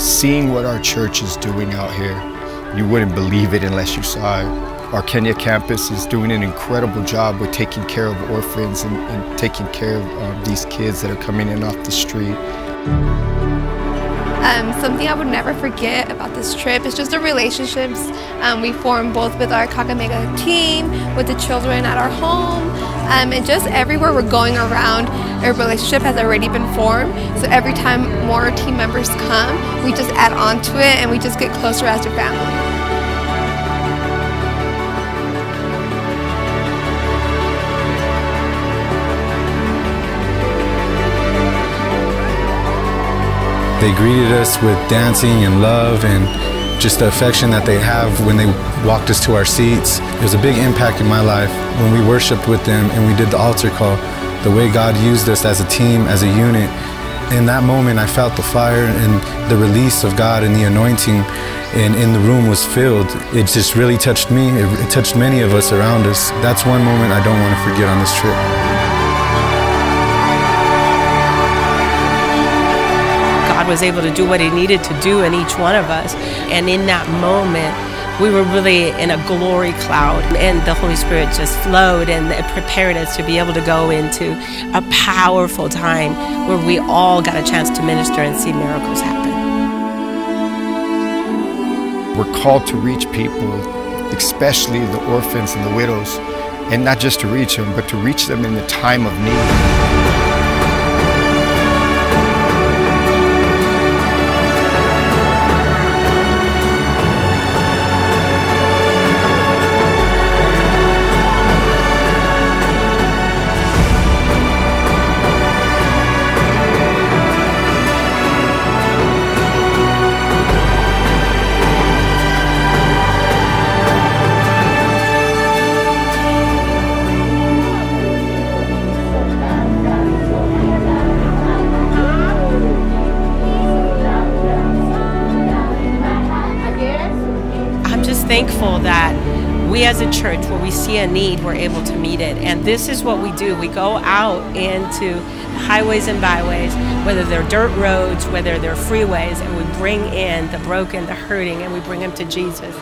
seeing what our church is doing out here, you wouldn't believe it unless you saw it. Our Kenya campus is doing an incredible job with taking care of orphans and, and taking care of um, these kids that are coming in off the street. Um, something I would never forget about this trip is just the relationships um, we formed both with our Kakamega team, with the children at our home, um, and just everywhere we're going around, a relationship has already been formed. So every time more team members come, we just add on to it and we just get closer as a family. They greeted us with dancing and love and just the affection that they have when they walked us to our seats. It was a big impact in my life when we worshiped with them and we did the altar call. The way God used us as a team, as a unit. In that moment, I felt the fire and the release of God and the anointing and in the room was filled. It just really touched me. It, touched many of us around us. That's one moment I don't want to forget on this trip. Was able to do what He needed to do in each one of us. And in that moment, we were really in a glory cloud, and the Holy Spirit just flowed and it prepared us to be able to go into a powerful time where we all got a chance to minister and see miracles happen. We're called to reach people, especially the orphans and the widows, and not just to reach them, but to reach them in the time of need. Thankful that we as a church, where we see a need, we're able to meet it. And this is what we do. We go out into highways and byways, whether they're dirt roads, whether they're freeways, and we bring in the broken, the hurting, and we bring them to Jesus.